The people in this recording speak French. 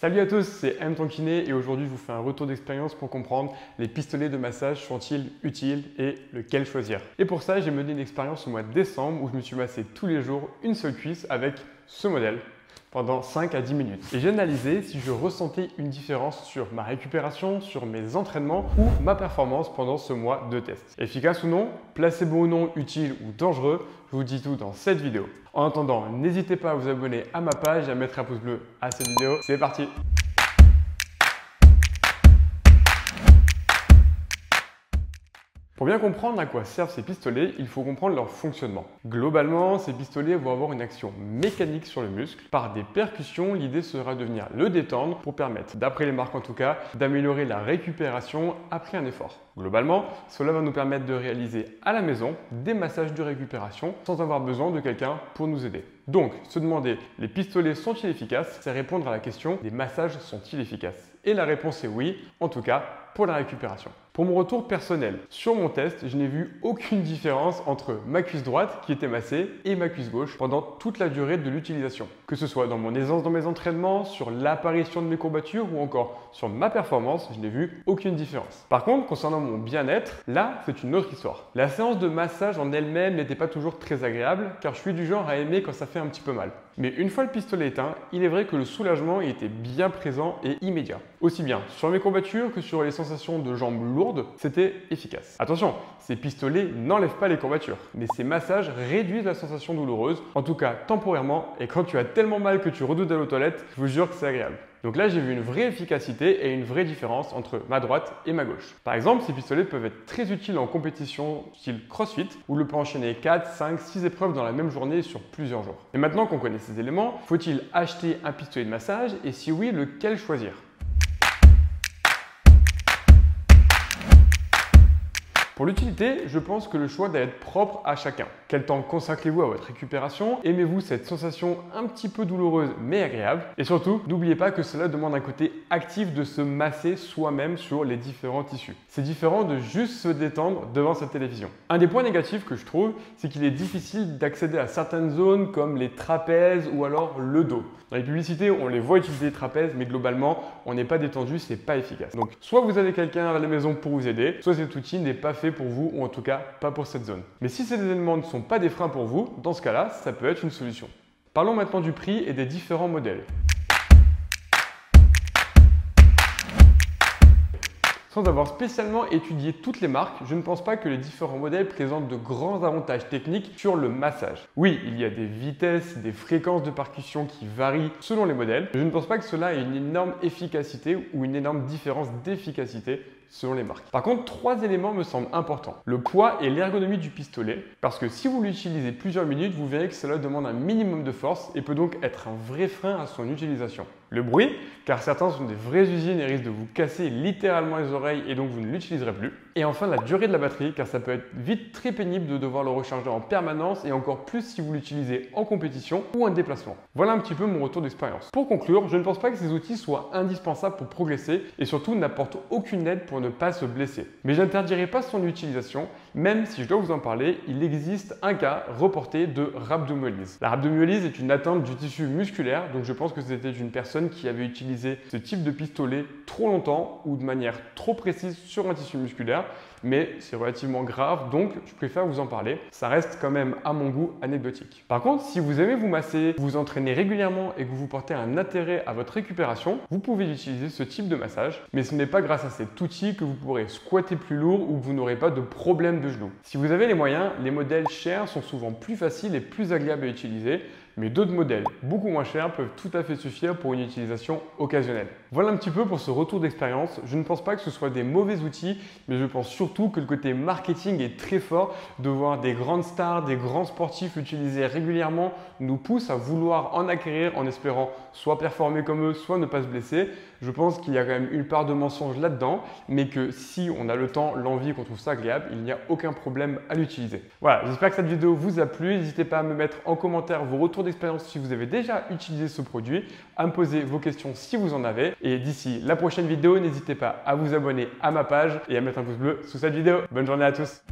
Salut à tous, c'est M Tankiné et aujourd'hui je vous fais un retour d'expérience pour comprendre les pistolets de massage sont-ils utiles et lequel choisir. Et pour ça, j'ai mené une expérience au mois de décembre où je me suis massé tous les jours une seule cuisse avec ce modèle pendant 5 à 10 minutes. Et j'ai analysé si je ressentais une différence sur ma récupération, sur mes entraînements ou ma performance pendant ce mois de test. Efficace ou non, placebo ou non, utile ou dangereux, je vous dis tout dans cette vidéo. En attendant, n'hésitez pas à vous abonner à ma page et à mettre un pouce bleu à cette vidéo. C'est parti Pour bien comprendre à quoi servent ces pistolets, il faut comprendre leur fonctionnement. Globalement, ces pistolets vont avoir une action mécanique sur le muscle. Par des percussions, l'idée sera de venir le détendre pour permettre, d'après les marques en tout cas, d'améliorer la récupération après un effort. Globalement, cela va nous permettre de réaliser à la maison des massages de récupération sans avoir besoin de quelqu'un pour nous aider. Donc, se demander les pistolets sont-ils efficaces? C'est répondre à la question des massages sont-ils efficaces? Et la réponse est oui, en tout cas pour la récupération. Pour mon retour personnel, sur mon test, je n'ai vu aucune différence entre ma cuisse droite qui était massée et ma cuisse gauche pendant toute la durée de l'utilisation. Que ce soit dans mon aisance dans mes entraînements, sur l'apparition de mes courbatures ou encore sur ma performance, je n'ai vu aucune différence. Par contre, concernant mon bien-être, là, c'est une autre histoire. La séance de massage en elle-même n'était pas toujours très agréable car je suis du genre à aimer quand ça fait un petit peu mal. Mais une fois le pistolet éteint, il est vrai que le soulagement était bien présent et immédiat. Aussi bien sur mes courbatures que sur les sensations de jambes lourdes, c'était efficace. Attention, ces pistolets n'enlèvent pas les courbatures, mais ces massages réduisent la sensation douloureuse, en tout cas temporairement, et quand tu as tellement mal que tu redoutes d'aller aux toilettes, je vous jure que c'est agréable. Donc là, j'ai vu une vraie efficacité et une vraie différence entre ma droite et ma gauche. Par exemple, ces pistolets peuvent être très utiles en compétition style CrossFit, où le peut enchaîner 4, 5, 6 épreuves dans la même journée sur plusieurs jours. Et maintenant qu'on connaît ces éléments, faut-il acheter un pistolet de massage? Et si oui, lequel choisir? Pour l'utilité, je pense que le choix doit être propre à chacun. Quel temps consacrez-vous à votre récupération? Aimez-vous cette sensation un petit peu douloureuse mais agréable? Et surtout, n'oubliez pas que cela demande un côté actif de se masser soi-même sur les différents tissus. C'est différent de juste se détendre devant sa télévision. Un des points négatifs que je trouve, c'est qu'il est difficile d'accéder à certaines zones comme les trapèzes ou alors le dos. Dans les publicités, on les voit utiliser les trapèzes, mais globalement, on n'est pas détendu, c'est pas efficace. Donc, soit vous avez quelqu'un à la maison pour vous aider, soit cet outil n'est pas fait pour vous, ou en tout cas pas pour cette zone. Mais si ces éléments ne sont pas des freins pour vous, dans ce cas-là, ça peut être une solution. Parlons maintenant du prix et des différents modèles. Sans avoir spécialement étudié toutes les marques, je ne pense pas que les différents modèles présentent de grands avantages techniques sur le massage. Oui, il y a des vitesses, des fréquences de percussion qui varient selon les modèles, mais je ne pense pas que cela ait une énorme efficacité ou une énorme différence d'efficacité selon les marques. Par contre, trois éléments me semblent importants. Le poids et l'ergonomie du pistolet, parce que si vous l'utilisez plusieurs minutes, vous verrez que cela demande un minimum de force et peut donc être un vrai frein à son utilisation. Le bruit, car certains sont des vraies usines et risquent de vous casser littéralement les oreilles et donc vous ne l'utiliserez plus. Et enfin la durée de la batterie, car ça peut être vite très pénible de devoir le recharger en permanence et encore plus si vous l'utilisez en compétition ou en déplacement. Voilà un petit peu mon retour d'expérience. Pour conclure, je ne pense pas que ces outils soient indispensables pour progresser et surtout n'apportent aucune aide pour ne pas se blesser. Mais j'interdirai pas son utilisation, même si je dois vous en parler, il existe un cas reporté de rhabdomyolyse. La rhabdomyolyse est une atteinte du tissu musculaire, donc je pense que c'était une personne qui avait utilisé ce type de pistolet trop longtemps ou de manière trop précise sur un tissu musculaire, mais c'est relativement grave, donc je préfère vous en parler. Ça reste quand même à mon goût anecdotique. Par contre, si vous aimez vous masser, vous entraînez régulièrement et que vous portez un intérêt à votre récupération, vous pouvez utiliser ce type de massage, mais ce n'est pas grâce à cet outil que vous pourrez squatter plus lourd ou que vous n'aurez pas de problème de genou. Si vous avez les moyens, les modèles chers sont souvent plus faciles et plus agréables à utiliser, mais d'autres modèles beaucoup moins chers peuvent tout à fait suffire pour une utilisation occasionnelle. Voilà un petit peu pour ce retour d'expérience. Je ne pense pas que ce soit des mauvais outils, mais je pense surtout que le côté marketing est très fort. De voir des grandes stars, des grands sportifs utiliser régulièrement nous pousse à vouloir en acquérir en espérant soit performer comme eux, soit ne pas se blesser. Je pense qu'il y a quand même une part de mensonge là-dedans, mais que si on a le temps, l'envie, qu'on trouve ça agréable, il n'y a aucun problème à l'utiliser. Voilà, j'espère que cette vidéo vous a plu. N'hésitez pas à me mettre en commentaire vos retours si vous avez déjà utilisé ce produit, à me poser vos questions si vous en avez. Et d'ici la prochaine vidéo, n'hésitez pas à vous abonner à ma page et à mettre un pouce bleu sous cette vidéo. Bonne journée à tous